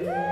Yeah.